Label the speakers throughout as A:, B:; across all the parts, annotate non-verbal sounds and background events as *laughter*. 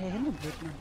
A: Blödmann.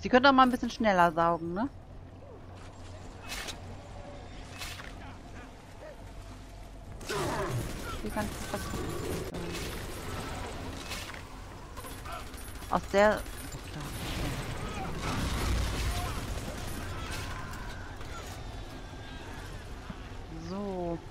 A: Sie können doch mal ein bisschen schneller saugen, ne? Wie kann ich das Aus der... Doch, klar. So.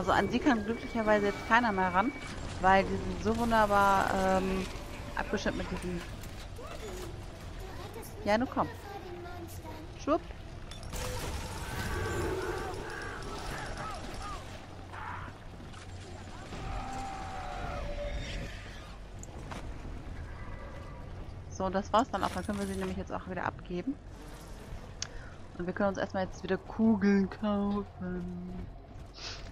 A: Also an sie kann glücklicherweise jetzt keiner mehr ran, weil die sind so wunderbar ähm, abgeschnitten mit diesem... Ja, nun komm. Schwupp. So, und das war's dann auch. Dann können wir sie nämlich jetzt auch wieder abgeben. Und wir können uns erstmal jetzt wieder Kugeln kaufen.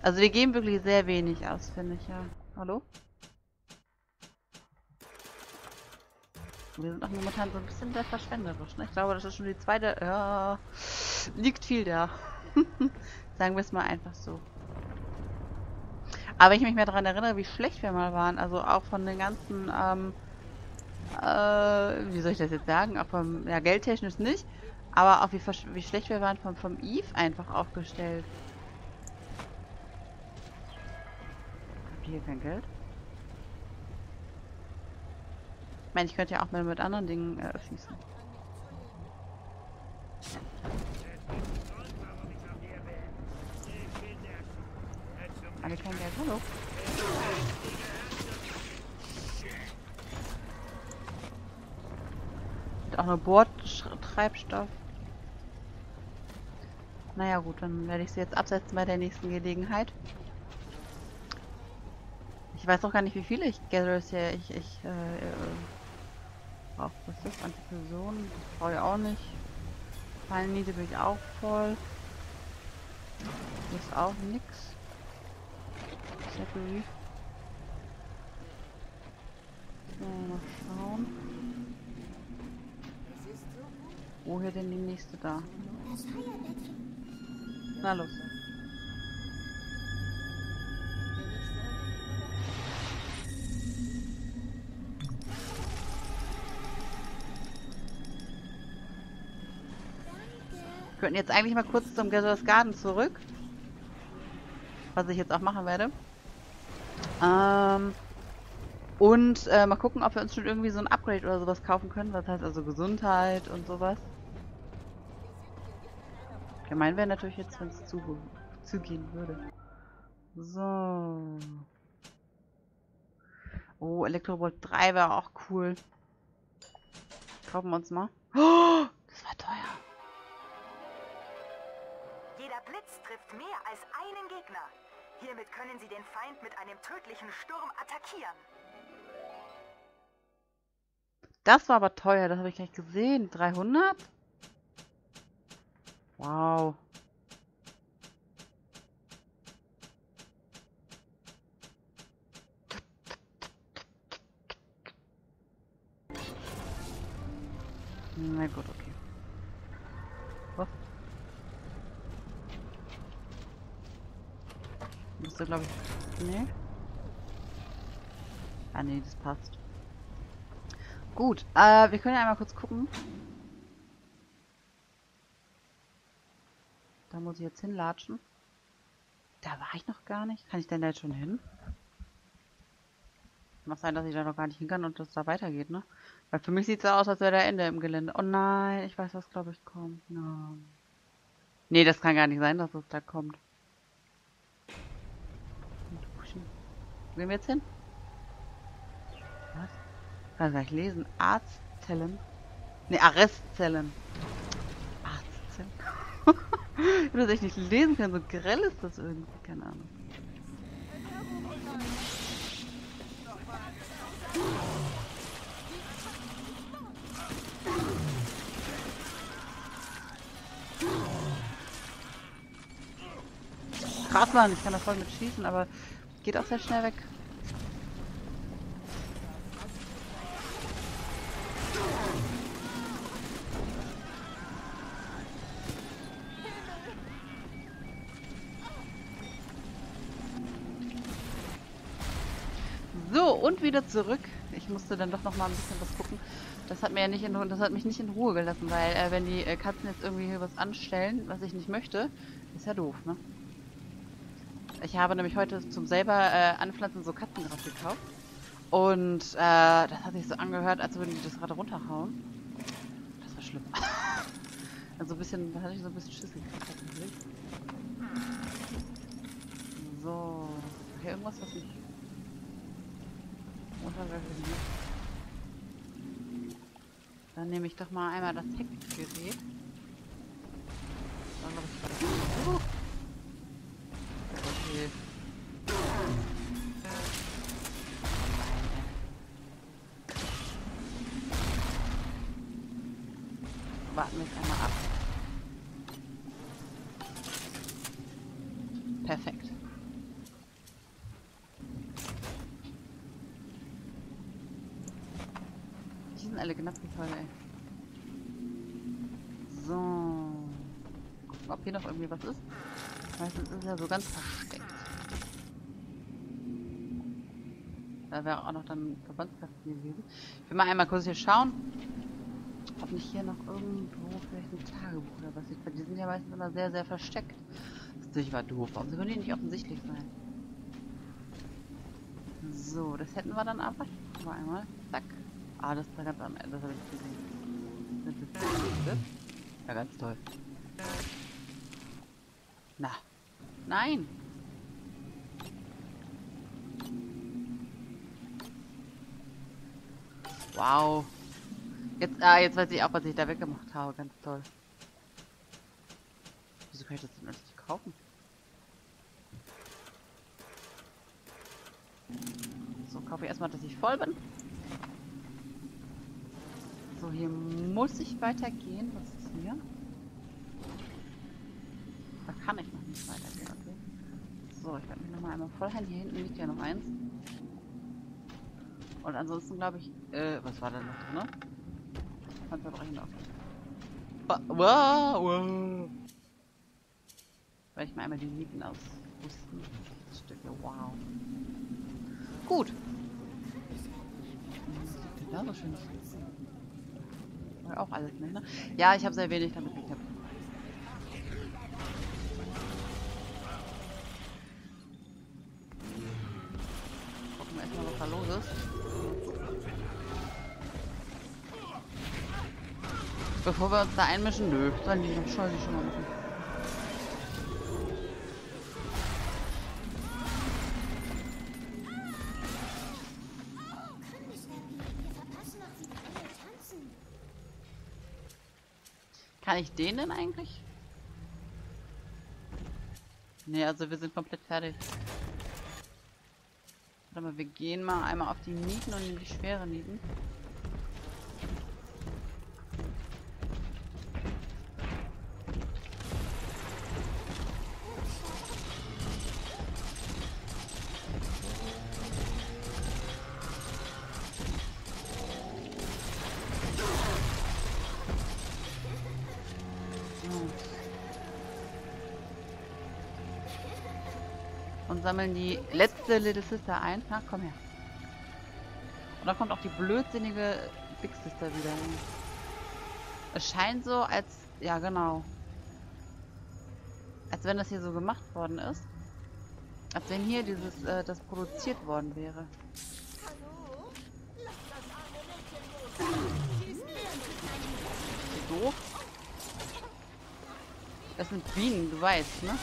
A: Also wir geben wirklich sehr wenig aus, finde ich, ja. Hallo? Wir sind auch momentan so ein bisschen sehr verschwenderisch, ne? Ich glaube, das ist schon die zweite... Ja, liegt viel da. *laughs* Sagen wir es mal einfach so. Aber ich mich mehr daran erinnere, wie schlecht wir mal waren, also auch von den ganzen, ähm, äh, wie soll ich das jetzt sagen, auch vom, ja, geldtechnisch nicht, aber auch wie, wie schlecht wir waren vom, vom Eve einfach aufgestellt. Hier kein Geld? Ich meine, ich könnte ja auch mal mit anderen Dingen äh, schießen. Alle kein Geld. Hallo. Und auch nur Bordtreibstoff. Naja gut, dann werde ich sie jetzt absetzen bei der nächsten Gelegenheit. Weiß auch gar nicht, wie viele ich Gatherers hier ich, ich äh, äh, brauche. Was ist das? Antiperson? Das brauche ich auch nicht. Fallenmiete bin ich auch voll. Ist auch nix. Separate. So, mal schauen. Wo hier denn die nächste da? Na los. Wir könnten jetzt eigentlich mal kurz zum Gatherers Garden zurück. Was ich jetzt auch machen werde. Ähm, und äh, mal gucken, ob wir uns schon irgendwie so ein Upgrade oder sowas kaufen können. Was heißt also Gesundheit und sowas. Gemein wäre natürlich jetzt, wenn es zu, zugehen würde. So. Oh, Elektrobolt 3 wäre auch cool. Kaufen wir uns mal. Oh, das war teuer.
B: Trifft mehr als einen Gegner. Hiermit können Sie den Feind mit einem tödlichen Sturm attackieren.
A: Das war aber teuer, das habe ich gleich gesehen. 300? Wow. Na gut, okay. Müsste, glaube ich... Nee. Ah, nee, das passt. Gut, äh, wir können ja einmal kurz gucken. Da muss ich jetzt hinlatschen. Da war ich noch gar nicht. Kann ich denn da jetzt schon hin? Mag sein, dass ich da noch gar nicht hin kann und das da weitergeht, ne? Weil für mich sieht es so aus, als wäre da Ende im Gelände. Oh nein, ich weiß, was glaube ich kommt. No. Nee, das kann gar nicht sein, dass es da kommt. nehmen wir jetzt hin? Was? Kann ich gar lesen. Arztzellen. Ne, Arrestzellen. Arztzellen. *laughs* ich würde das echt nicht lesen können. So grell ist das irgendwie. Keine Ahnung. Krass, Mann. Ich kann das voll mit schießen, aber geht auch sehr schnell weg. So, und wieder zurück. Ich musste dann doch noch mal ein bisschen was gucken. Das hat mir ja nicht in, das hat mich nicht in Ruhe gelassen, weil äh, wenn die äh, Katzen jetzt irgendwie hier was anstellen, was ich nicht möchte, ist ja doof, ne? Ich habe nämlich heute zum selber äh, Anpflanzen so Katzengras gekauft. Und äh, das hat sich so angehört, als würden die das gerade runterhauen. Das war schlimm. *laughs* also ein bisschen, da hatte ich so ein bisschen Schiss gekriegt. So. Hier irgendwas, was ich dann nehme ich doch mal einmal das Heckgerät. Dann ich uh. Wir es einmal ab. Perfekt. sind alle knapp wie toll, ey. So. Gucken, ob hier noch irgendwie was ist. Meistens ist ja so ganz versteckt. Da wäre auch noch dann Verbandskasten gewesen. Ich will mal einmal kurz hier schauen, ob nicht hier noch irgendwo vielleicht ein Tagebuch oder was ist. Weil die sind ja meistens immer sehr, sehr versteckt. Das natürlich war doof. Warum können die nicht offensichtlich sein? So, das hätten wir dann aber. Mal einmal. Zack. Ah, das war ganz am Ende. Das habe ich gesehen. Das ist das? Ja, ganz toll. Na. Nein! Wow. Jetzt, ah, jetzt weiß ich auch, was ich da weggemacht habe. Ganz toll. Wieso kann ich das denn alles nicht kaufen? So, kaufe ich erstmal, dass ich voll bin. So, hier muss ich weitergehen. Was ist hier? Da kann ich noch nicht weitergehen, okay. So, ich werde mich nochmal einmal vollhängen. Hier hinten liegt ja noch eins. Und ansonsten glaube ich, äh, was war da noch drin? Panzerbrechen auf. Wow, wow. Weil ich mal einmal die Nieten ausrüsten. Stücke, wow. Gut. Ja, so schön auch alles nicht, ne? Ja, ich habe sehr wenig damit gekämpft. Gucken wir erstmal, was da los ist. Bevor wir uns da einmischen, nö, sollen die noch schon mal machen. Kann ich den denn eigentlich? Ne, also wir sind komplett fertig. Warte mal, wir gehen mal einmal auf die Nieten und in die schwere Nieten. Und sammeln die letzte Little Sister ein. Na, komm her. Und dann kommt auch die blödsinnige Big Sister wieder. Es scheint so, als... Ja, genau. Als wenn das hier so gemacht worden ist. Als wenn hier dieses, äh, das produziert worden wäre. Doof. Das sind Bienen, du weißt, ne?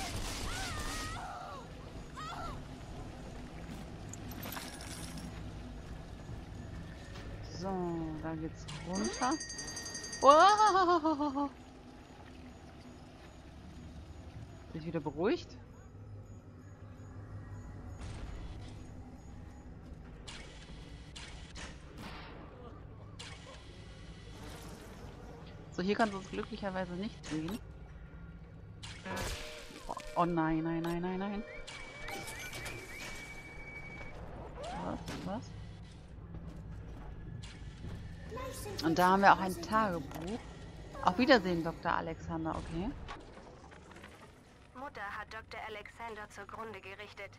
A: So, da geht's runter. Oh! Sich wieder beruhigt. So, hier kann es uns glücklicherweise nicht sehen. Boah, Oh nein, nein, nein, nein, nein. Was? Was? Und da haben wir auch ein Tagebuch. Auf Wiedersehen, Dr. Alexander, okay.
C: Mutter hat Dr. Alexander zugrunde gerichtet.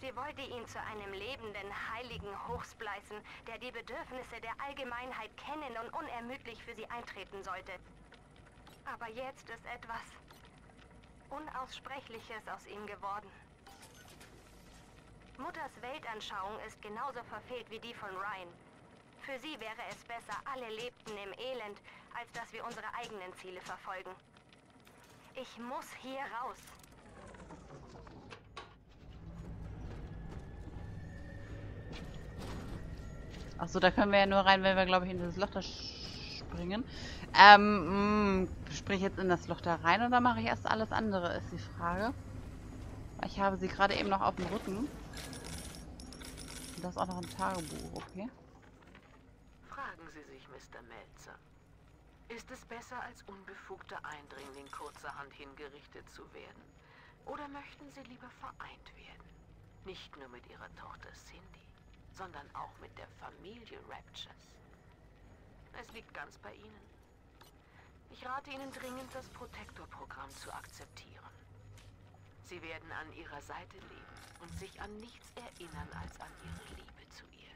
C: Sie wollte ihn zu einem lebenden Heiligen hochspleißen, der die Bedürfnisse der Allgemeinheit kennen und unermüdlich für sie eintreten sollte. Aber jetzt ist etwas Unaussprechliches aus ihm geworden. Mutters Weltanschauung ist genauso verfehlt wie die von Ryan. Für sie wäre es besser, alle lebten im Elend, als dass wir unsere eigenen Ziele verfolgen. Ich muss hier raus.
A: Achso, da können wir ja nur rein, wenn wir, glaube ich, in das Loch da springen. Ähm, mh, sprich jetzt in das Loch da rein oder mache ich erst alles andere, ist die Frage. Ich habe sie gerade eben noch auf dem Rücken. Und das ist auch noch ein Tagebuch, okay.
D: Fragen Sie sich, Mr. Melzer. Ist es besser, als unbefugter Eindringling kurzerhand hingerichtet zu werden? Oder möchten Sie lieber vereint werden? Nicht nur mit Ihrer Tochter Cindy, sondern auch mit der Familie Raptures. Es liegt ganz bei Ihnen. Ich rate Ihnen dringend, das Protektor-Programm zu akzeptieren. Sie werden an Ihrer Seite leben und sich an nichts erinnern als an Ihre Liebe zu ihr.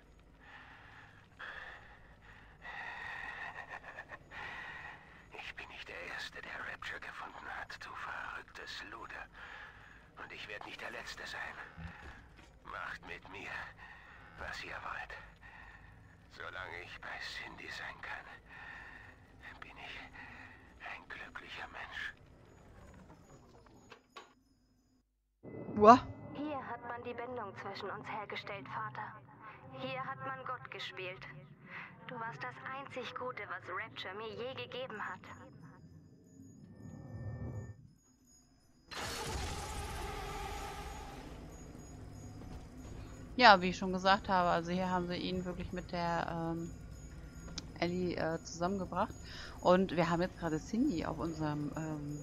E: Ich bin nicht der Erste, der Rapture gefunden hat, du verrücktes Luder. Und ich werde nicht der Letzte sein. Macht mit mir, was ihr wollt. Solange ich bei Cindy sein kann, bin ich ein glücklicher Mensch.
A: Uah.
C: Hier hat man die Bindung zwischen uns hergestellt, Vater. Hier hat man Gott gespielt. Du warst das einzig Gute, was Rapture mir je gegeben hat.
A: Ja, wie ich schon gesagt habe, also hier haben sie ihn wirklich mit der ähm, Ellie äh, zusammengebracht. Und wir haben jetzt gerade Cindy auf unserem ähm,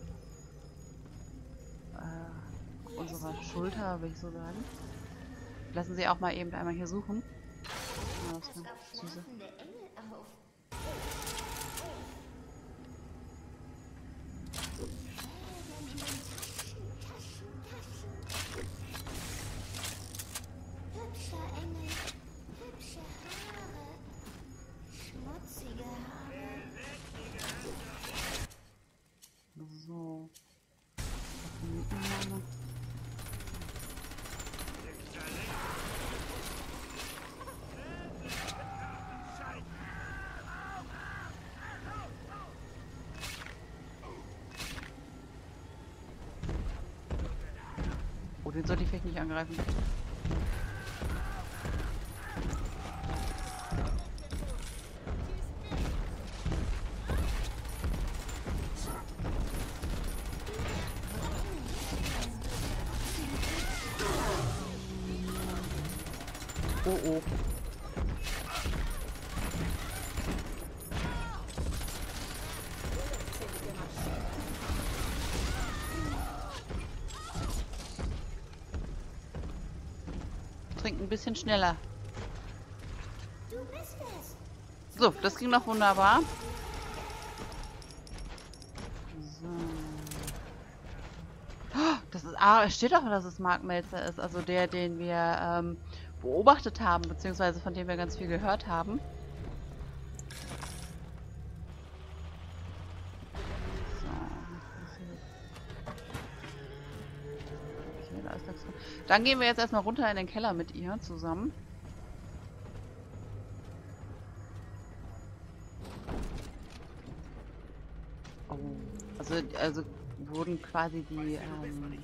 A: äh, unserer Schulter, würde ich so sagen. Lassen Sie auch mal eben einmal hier suchen. Ja, das ist. Den sollte ich vielleicht nicht angreifen. Ein bisschen schneller. So, das ging noch wunderbar. So. Oh, Das ist, ah, es steht auch, dass es Mark Melzer ist, also der, den wir ähm, beobachtet haben, beziehungsweise von dem wir ganz viel gehört haben. Dann gehen wir jetzt erstmal runter in den Keller mit ihr zusammen. Oh. Also, also wurden quasi die ähm,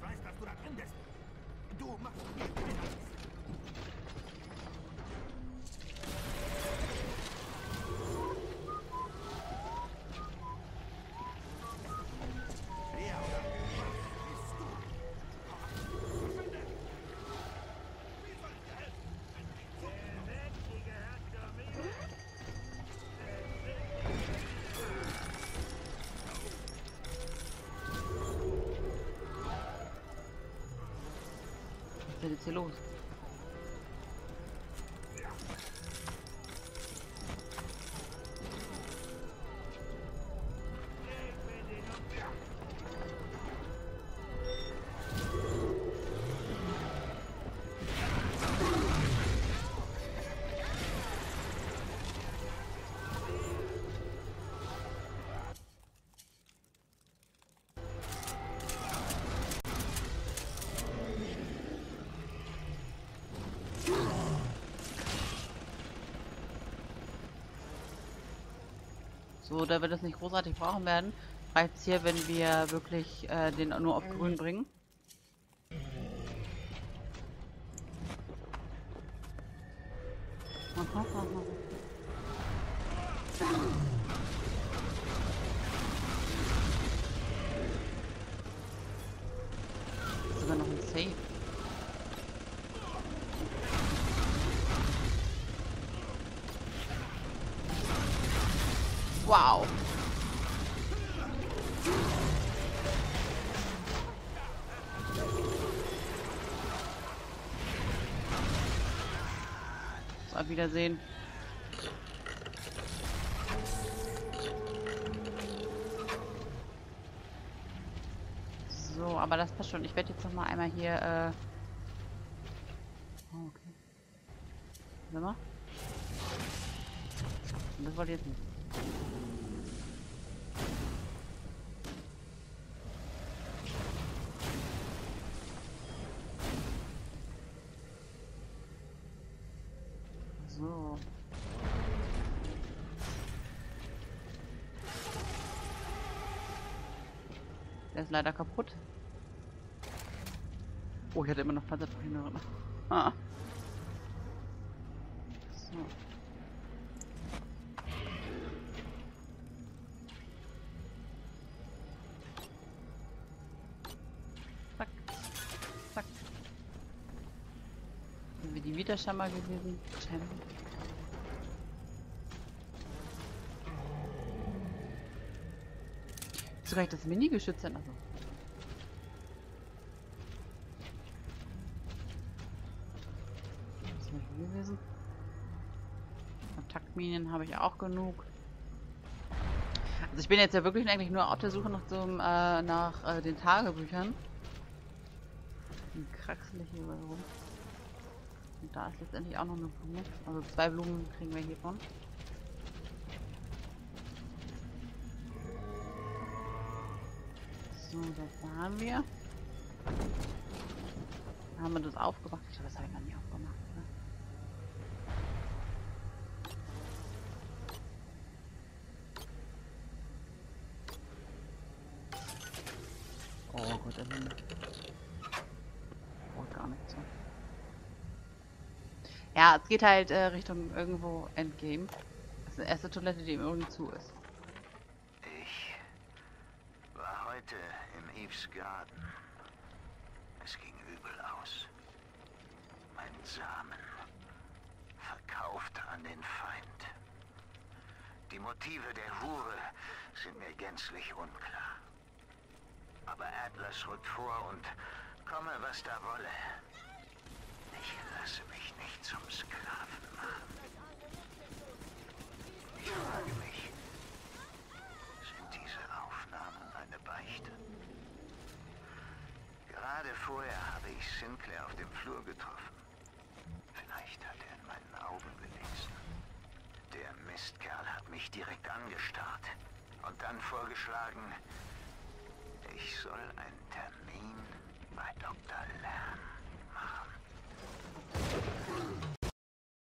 A: denn So, da wir das nicht großartig brauchen werden, reicht es hier, wenn wir wirklich äh, den nur auf grün bringen. Auf Wiedersehen. So, aber das passt schon. Ich werde jetzt noch mal einmal hier, äh... Oh, okay. Warte mal. Das wollte jetzt nicht. So. Der ist leider kaputt. Oh, ich hatte immer noch Panzertrophäen drin. *laughs* Ah. So. Wieder schon mal gewesen? Champion. Sogar ich das Mini-Geschütz dann also. Ist hier gewesen? Kontaktminen habe ich auch genug. Also ich bin jetzt ja wirklich eigentlich nur auf der Suche nach, so, äh, nach äh, den Tagebüchern. Kraxel hier rum. Und da ist letztendlich auch noch eine Blume. Also zwei Blumen kriegen wir hiervon. So, das haben wir. Haben wir das aufgemacht? Ich glaube, das habe ich noch nie aufgemacht. Ne? Oh Gott, das ist oh, gar nicht so. Ja, es geht halt äh, Richtung irgendwo Endgame. Das ist die erste Toilette, die Übrigen zu ist.
E: Ich war heute im Eves Garden. Es ging übel aus. Mein Samen. Verkauft an den Feind. Die Motive der Hure sind mir gänzlich unklar. Aber Atlas rückt vor und komme, was da wolle. Ich lasse mich nicht zum Sklaven machen. Ich frage mich, sind diese Aufnahmen eine Beichte? Gerade vorher habe ich Sinclair auf dem Flur getroffen. Vielleicht hat er in meinen Augen gelesen. Der Mistkerl hat mich direkt angestarrt und dann vorgeschlagen, ich soll einen Termin bei Dr. Lamb